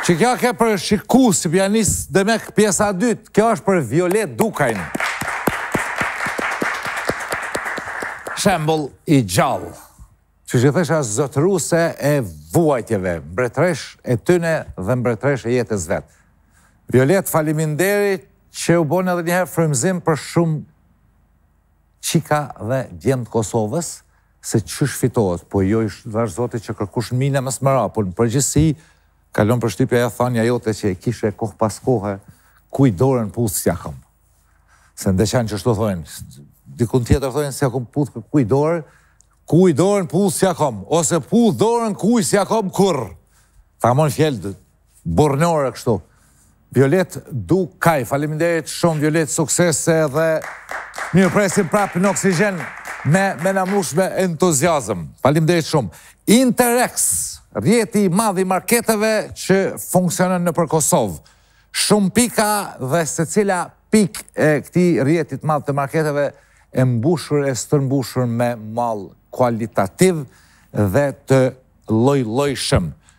Qe kjo ke për Shikun si pianist dhe me këtë pjesa e dytë, kjo është për Violet Dukajn. Shembull i gjallë, qysh thasha zotëruse e vuajtjeve, mbretresh e tyne dhe mbretresh e jetës së vet. Violet, faleminderit që u bone edhe njëherë frymëzim për shumë Çika dhe djem të Kosovës se qysh fitohet po jo e dhashtë zoti që kërkush mos me u smu por në përgjithësi kalon përshtypja ajo thanja jote që e kishe kohë pas kohe kuj dorën puth s'ja kam se ndeqan që shto thojnë dikun tjetër thojnë s'ja kam puth kuj dorë kuj dorën puth s'ja kam ose puth dorën kuj s'ja kam kurr ta mon fjell Burrnore kështu. Violet Dukaj. Faleminderit shumë Violet, suksese dhe mirë të presim prapë në oksigjen me me na mush me entuziazëm. Faleminderit shumë. Interex, rrjeti i madh i marketeve që funksionon nëpër Kosovë. Shumë pika dhe secila pikë e këtij rrjeti të madh të marketeve e mbushur e stërmbushur me mall kualitativ dhe të lloj-llojshëm.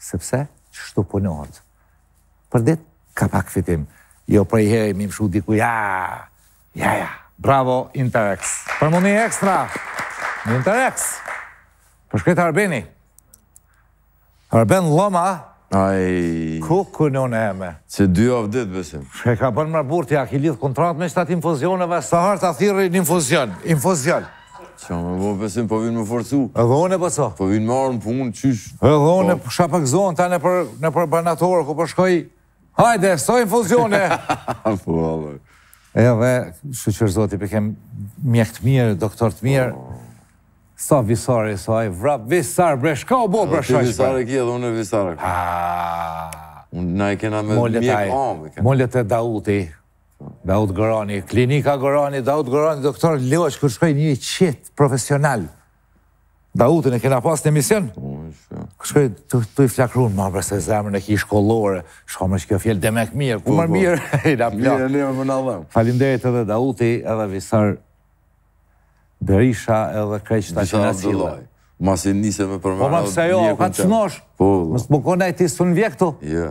Sepse kështu punohet. Për ditë ka pak fitim. Jo prej herë mi mshu diku ja. Ja ja. Bravo Interex. Për mu je ekstra. Interex. Për shkretë Arbeni. Arben Loma. Ai. Ku ku në në eme? Se dy javë ditë besim. Shka ka bo më burti, a ki lidhë kontratë me qeta t'infuzioneve? Sa hartë a thirë një infuzion. Infuzion. Ça me bo besim po vyn m'u forcu. Edhe unë e po co. Po vyn me marrë punë, qysh. Edhe unë e po. pusha pak zonë ta nëpër, nëpër banatorë, ku po shkoj. Hajde, soj infuzione. po, po. Edhe, shyqyr zotit, po kem mjek të mirë, doktor të mirë. Po. Sa visare, sa e vrap, visare, bre, shka o bo, bre, shka që Visare ki edhe unë e visare. Ah. Unë na e kena ni mjek amë. Mollet e Dautit. Daut Gorani, klinika Gorani, Daut Gorani, doktor Leoç, kur shkoj n'qit profesional. Dautin e kena pas në emision? Kur shkoj, tu, tu i flakrun, ma po se zemrën e ki shkollare, shka me qen kjo fjalë demek mirë, ku po, më po. mirë, jena plak. Mirë, mirë, më në dhëm. Falimderit edhe Dauti, edhe Visar Berisha, edhe krejt ata që na sillen. Mas i nise me përmend... Po ma përse jo, ka të shnosh, po, më së bukon e ti së në vjek tu. Jo.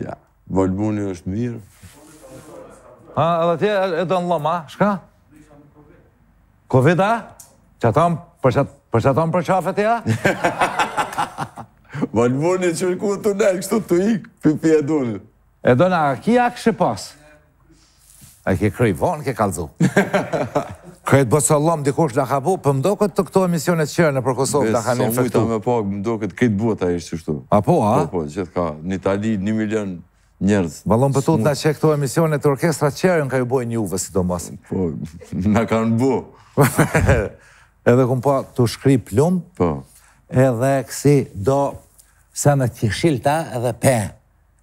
Ja, Valboni është mirë. A, edhe ti Edon, lëma, shka? Covid, a? Qatan, për qatan për qafe tja? Valboni që në ku të ne, kështu të ik, pipi e doni. Edon, a ki a kishe pas? A ke krejt vonë, ke kallzu. Krejt me msysh dikush na ka bo, po me do këto emisionet qe nëpër për Kosovë na kanë infektu. Sa mujta me pak, mdo këtë krejt bota e është qështu. A po, a? Po, po, gjithkah, në Itali, një milion njerëz. Valon po tutna që këto emisionet të orkestra qërën ka ju bojë një uve, si do mas. Po, na kanë bo. edhe kom pa të shkri plum, po. edhe kësi do se në kishil ta edhe pe.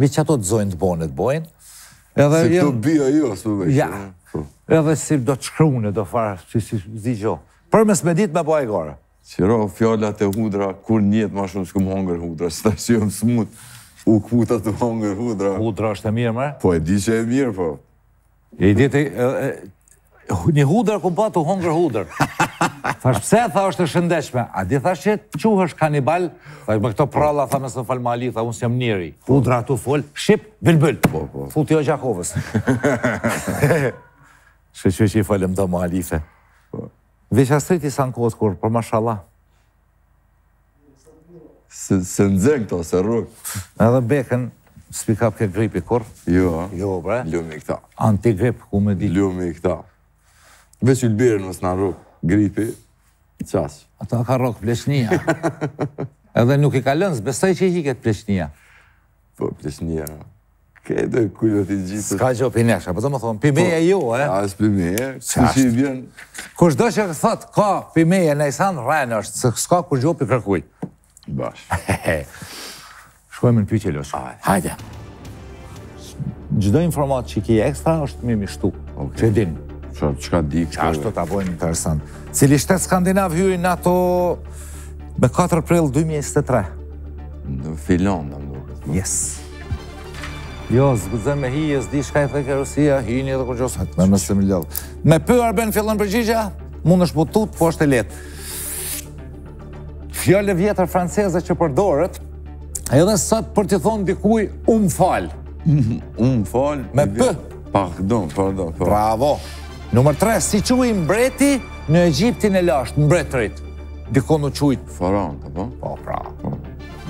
Mi që ato të zojnë të bojnë, të bojnë. Edhe si të bia jo, së me Ja, po. edhe si do të shkrune, do farë, si si zi gjo. Për mes me ditë me bojë e gore. Si ro, t'fala e hudra, kurrë n'jetë ma shumë s'kom hongër hudra, së të si jom smutë, u kputa tu hongër hudra. Hudra është e mirë, more? Po, e di që o e mirë, po. E di ti, një hudër ku pa të hongër hudër. Thash, pse, tha, është e shëndetshme. A di thash që quhësh kanibal? Tha, mi këto pralla, tha, mos fol ma, tha, unë s'jam njeri. Hudra tu fol, shqip, bilbil. Po, po. Futja Gjakovës. Shë që që i falem të mali, tha. Po. Veç sot isha në kohë sikur, po mashallah. Se nxen këto, s'e rrok. Edhe Bekën s'po e kapke gripi kurr. Jo. Jo bre. Lumi kta. Anti grip ku me di. Lumi këta. Veç Ylberin mos na e rrok gripi. Qasi. Ata e ka rrok pleqnia. Edhe nuk i ka lënë, besoj që i hjeket pleqnia. Po pleqnia. Këtë dhe kujtë dhe t'i gjithë... S'ka gjo për nesh, a po do me thonë, pishmanllëk po, jo, e? A, së pimeja, si që i vjen... Kush do që thot, ka pimeja insan, rrenë është, se s'ka kush gjo për kërkuj. Bash. Shkojme në pytje, Lush. Hajde. Çdo informatë që ki ekstra, është mirë me shtu. Okay. Që e din. Çka, çka di këtë... Çka ashtë të të bojnë interesant. Cili shtet skandinav hyri në NATO... Me 4 prill 2023. Finlanda, m'duket. Yes. Jo, s'guxojke me hi, e s'di çka i thojke Rusia, hini edhe kurgjo s', me më se më ljallë. Me P Arben fillon përgjigja, mos u tut, po është e lehtë. Fjalë e vjetër franceze që përdoret, edhe sot për t'i thënë dikujt, më fal. Më fal. Me P. Pardon, pardon, pardon. Bravo. Numër 3, si quhej mbreti në Egjiptin e lashtë, mbretërit. Dikur u qujtën. Faraon, të po? Po, pra. Po.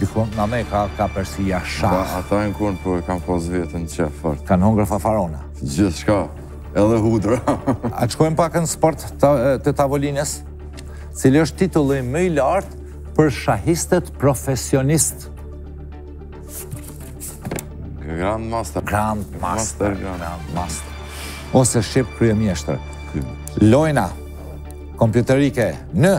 Dikund m'ka, m'ka, kah Persia shah. Ba, ata jonë konë, po e kam pas vet në qef fort. Kanë hongër faraonat. Gjithçka, edhe hudra. A të shkojmë pak në sport të, të tavolinës? Cili është titulli më i lartë për shahistet profesionistë? Grand Master. Grand Master. Grand Master. Ose shqip kryemjeshtër. Lojna, kompjuterike, në...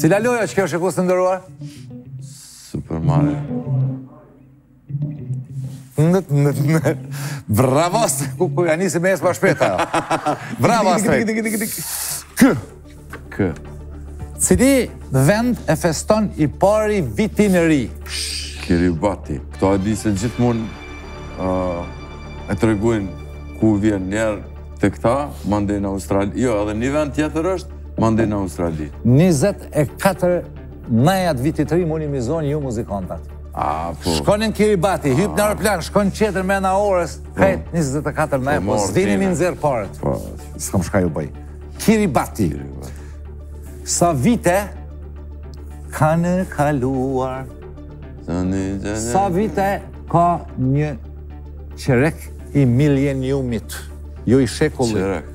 Cila loja që kjo është e kusë të nderuar? Super Mario. Në, në, në, bravo, ku, ku, a nisi me edhe ma shpejt a. Bravo, Astrid. Kë. Kë. Cili vend e feston i pari vitin e ri? Kiribati. Këto e di se gjithë mund uh, e tregojnë ku vjen njerë të këta, mandej në Australi. Jo, edhe një vend tjetër është, Mandej në Australi. 24 majat vitit ri mund një zonë ju muzikantat. A, po. Shkon në Kiribati, hyp në aeroplan, shkon qeter me në orës, krejt 24 majat, po s'dini me i nxjerrë paret. Po, s'kam shka ju bëj. Kiribati. Sa vite kanë kaluar. Sa vite ka një qerek i mileniumit. Jo i shekullit. Qerek.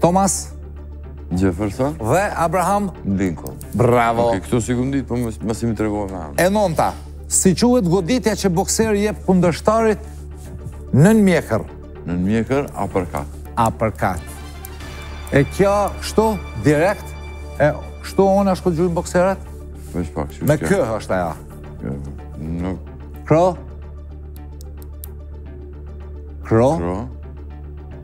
Thomas Jefferson dhe Abraham Lincoln. Bravo. Okej, okay, këto sekondat po më më simi tregova më. E nonta. Si quhet goditja që bokseri jep kundërshtarit nën mjekër? Nën mjekër uppercut. Uppercut. E kjo kështu direkt e kështu ona shko gjujnë bokserat? Veç pak si. Me kë është ajo? Jo. Nuk. Kro? Kro? Kro?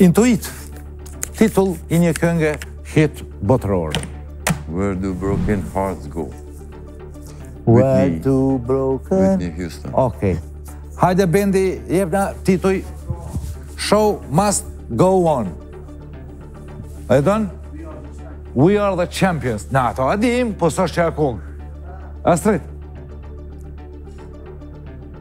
Intuitë, titull i një kënge hit botëror. Where do broken hearts go? Where do broken... Whitney Houston. Okej. Hajde, Bendi, jepna tituj. Show must go on. E don? We are the champions. Na, ato e dim, po së është që akungë. Astrit.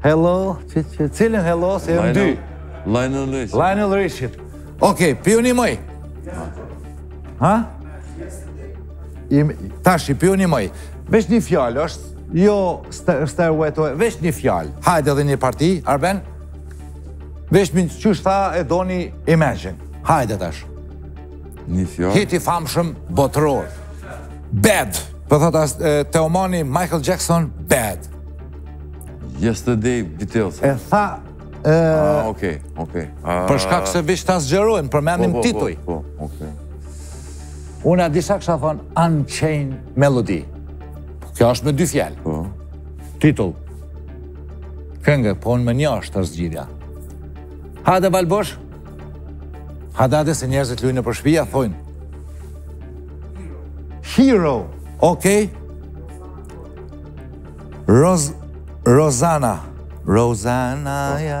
Hello, që që cilën hello se janë dy. Lionel Richie. Lionel Richie. Okej, pioni më. Ha? I tash i pioni më. Veç një fjalë është jo Stairway to veç një fjalë. Hajde edhe një prej ti, Arben. Veç më çush tha e doni Imagine. Hajde tash. Një fjalë. Hit i famshëm botëror. Bad. Po thotë Teomani Michael Jackson Bad. Yesterday Beatles. E tha ë ah, okay, okay. Ah. Për shkak se veç ta zgjerojmë, përmendim po, po, po, tituj. Po, po, okay. Unë e dishta kisha thonë Unchained Melody. Kjo është me dy fjalë. Po. Titull. Këngë, po unë me një është është zgjidhja. Hajde Valbosh? Hajde hajde se njerëzit lujnë nëpër shpia, thonë. Hero. Hero. Okej. Okay. Roz Rozana Rozana ja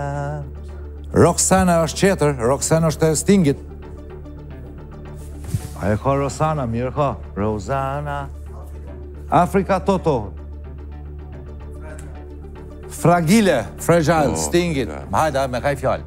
Rosanna është qeter, Roxanne është e Stingit. A e ka Rosanna, mirë ka. Rozana. Afrika Toto. Fragile, Fragile, Stingit. Hajde, me kaj fjalë.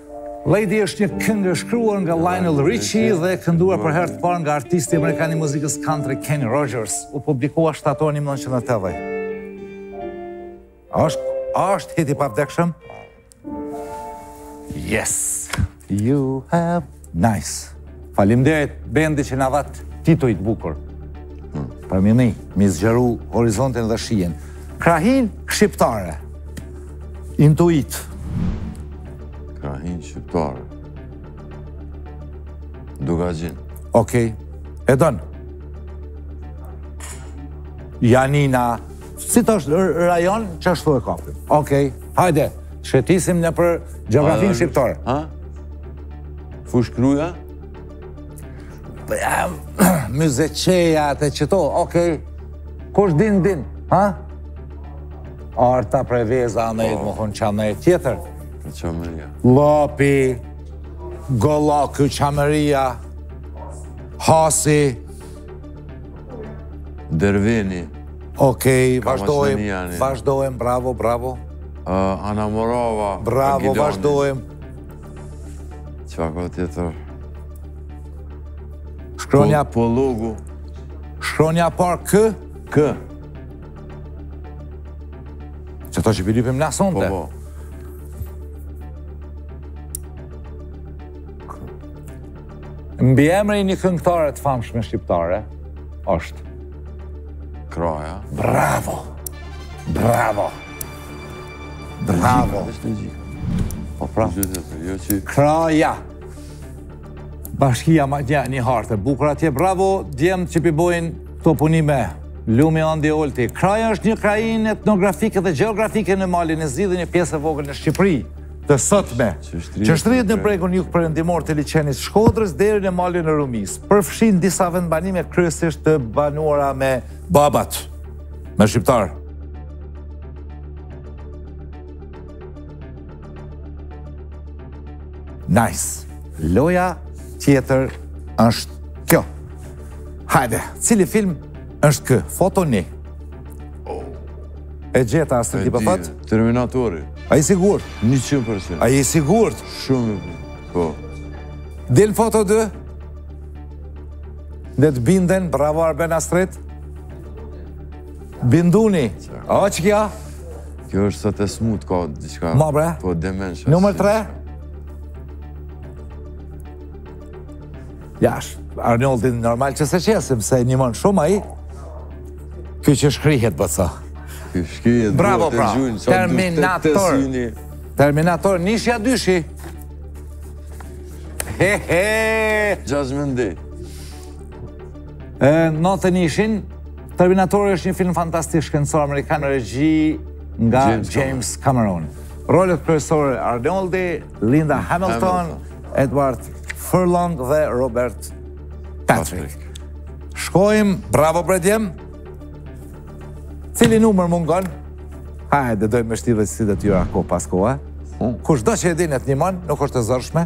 Lady është një këngë e shkruar nga Lionel Richie dhe e kënduar për herë të parë nga artisti amerikan i muzikës country Kenny Rogers. U publikua në shtator 1980. Është është hit i pavdekshëm. Yes. You have nice. Faleminderit bendi që na dha tituj të bukur. Hmm. Për me mi zgjeru horizontin dhe shijen. Krahinë shqiptare. Intuitë. Krahinë shqiptare. Dukagjin. Okej. Edon. Janina. S'di a është rajon qashtu e kapim. Okej. Hajde. Shëtisim nëpër gjeografinë shqiptare. Ha? Fushë-Kruja? Po ja, Myzeqeja te qëto, okej. Kush din, din, ha? Arta, Preveza, Janina po. më thonë ça ka tjetër. Çamëria. Llapi, Gollaku, Çamëria, Hasi, Derveni. Okej, vazhdojmë, vazhdojmë, bravo, bravo. Anamorava. Bravo, vazhdojmë. Ça ka tjetër? Shkronja... Po, Pollogu. Shkronja parë K? K. Qeta që po e lypim na sonte. Po, po. Mbiemri i një këngëtare të famshme shqiptare, është. Kraja. Bravo! Bravo! Bravo. Po pra. Jo që... Kraja. Bashkia ma dha një hartë. Bukur atje, bravo. Djemtë që po i bojnë këto punime. Lumi, Andi, Olti. Kraja është një krahinë etnografike dhe gjeografike në Malin e Zi dhe një pjesë e vogël në Shqipëri të sotme, që shtrihet në bregun jugperëndimor të liqenit të Shkodrës deri në malin e Rumisë, përfshin disa vendbanime kryesisht të banuara me babat. Me shqiptarë. Nice. Loja tjetër është kjo. Hajde, cili film është ky? Foto një. Oh. E gjeta a s'të tha për pak? Terminatori. A je i sigurt? 100% A je i sigurt? Shumë. Po. Del foto dy? Le të binden, bravo Arben Astrit. Binduni. O çka kja? Kjo është sot e smutë, ka diçka. Ma bre? Po domethënë. Numër 3. Jash, Arnoldin normal që se qesim, se njihmë shumë ai. Kjo që shkrihet, bëca. Kjo shkrihet, bravo, pra. Terminator. Terminator, njishja dyshi. He he. Gazmendi. E, n'atë njishin, Terminator është një film fantastik shkencor amerikan me regji nga James, James Cameron. Rolet kryesore Arnoldi, Linda Hamilton, Edward Furlong dhe Robert Patrick. Shkojmë, bravo Bredjem. Cili numër mungon? Hajde, dojmë me shti si detyra ko pas koha. Kush do që e din e t'nihmon, nuk është e zorshme.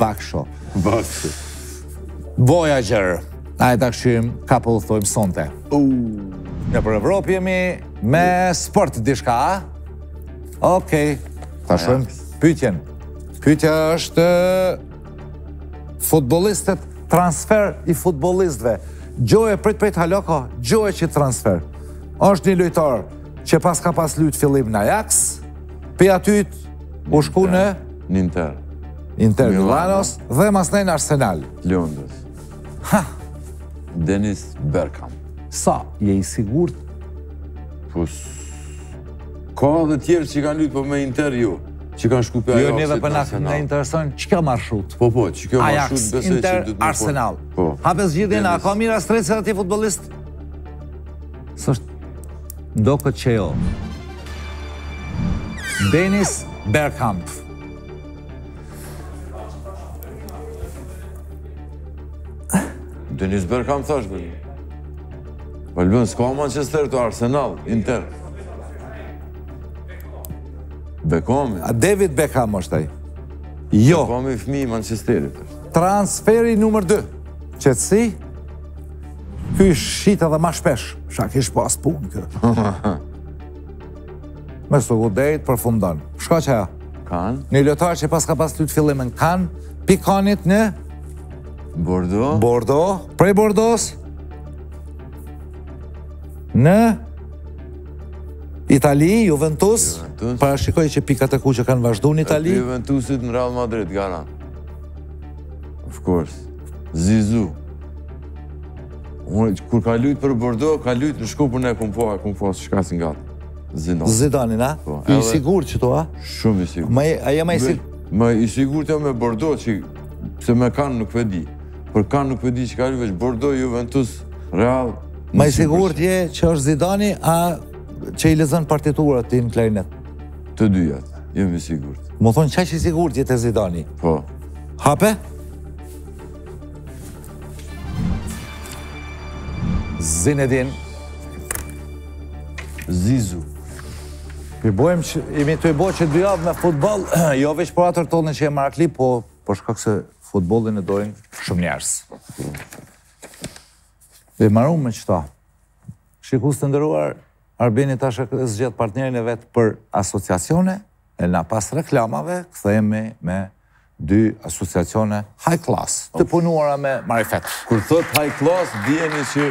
Pak sho. Bosë. Voyager. Ajde t'kshyrim, ka po u thojmë sonte. Nëpër Evropë jemi me sport diçka, a? Okej, ta shohim pytjen. Pytja është futbolistët transfer i futbolistëve. Gjeje prej prej haloko, gjeje qy transfer. Është një lojtar që pas ka pas lujt fillim në Ajax, Prej atyhit u shku në Inter. Inter Milanos dhe masanej në Arsenal. Londres. Ha. Dennis Bergkamp. Sa je i sigurt? Po ka edhe tjerë që kanë luajtur po me Inter ju. Që kanë shku prej Ajax. Jo, neve për nas na intereson çka marshutë. Po po, çka marshutë besoj se do të bëj. Arsenal. Po. Hape se gjithë na ka marrë stresi aty futbollist. S'është Duket që jo. Dennis Bergkamp. Dennis Bergkamp thash bre. Valbën, s'ka Manchester të Arsenal, Inter. Beckham. A David Beckham është ai? Jo. Beckham fëmi i Manchesterit. Transferi numër 2. Qetësi. Kshyre edhe ma shpesh, çka ish pas pa punë. Me siguri dej t'përfundon. Çka kja? Kan. Një lojtar që pas ka pas lujt fillim në Kan, pi Kanit në... Bordo. Bordo. Prej Bordos. Në... Itali, Juventus. Juventus. Para shikoj që pikat e kuqe kanë vazhdu në Itali. E Juventusit në Real Madrid, gara. Of course. Zizu. Unë, kur ka lujtë për Bordeaux, ka lujtë në Shkup edhe e kam pa, e kam pa, shka di nga Zidane. Zidane, a? Po, I sigurt je ti, a? Shumë i sigurt. A jam i sigurt? Ma i sigurt jam me Bordeaux, se me Cannes nuk e di. Për Cannes nuk e di që ka lujtë, Bordeaux, Juventus, Real. Ma i sigurt je që është Zidane, a që i lexon partiturat ti në klarinet? Të dyjat, jam i sigurt. Me thonë që je i sigurt që është Zidane? Po. Hape? Zinedin Zizu I bojmë qe, jemi tu i bo qe dy javë me futbol, jo veç për autorin tonë që është merakli, po për shkak se futbolin e dojnë shumë njerëz. E marum me qëta. Shikues të nderuar, Arbeni tash e zgjedh partnerin e vet për asociacione, e na pas reklamave, kthehemi me dy asociacione high class, të punuara me marifet. Kur thotë high class, dijeni që...